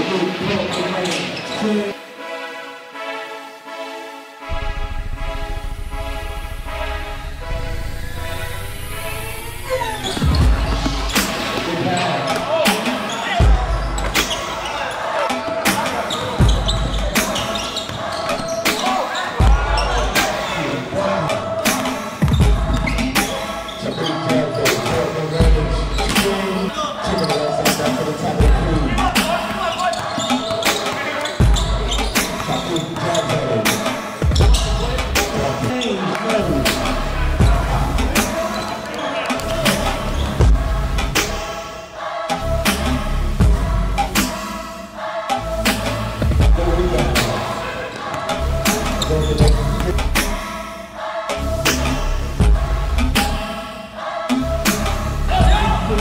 せの。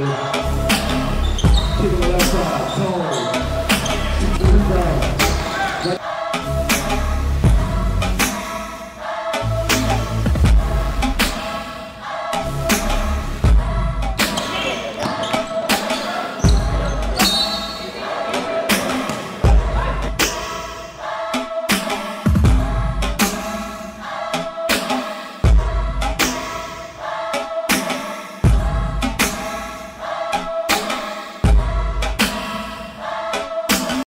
go to the left side. Tone.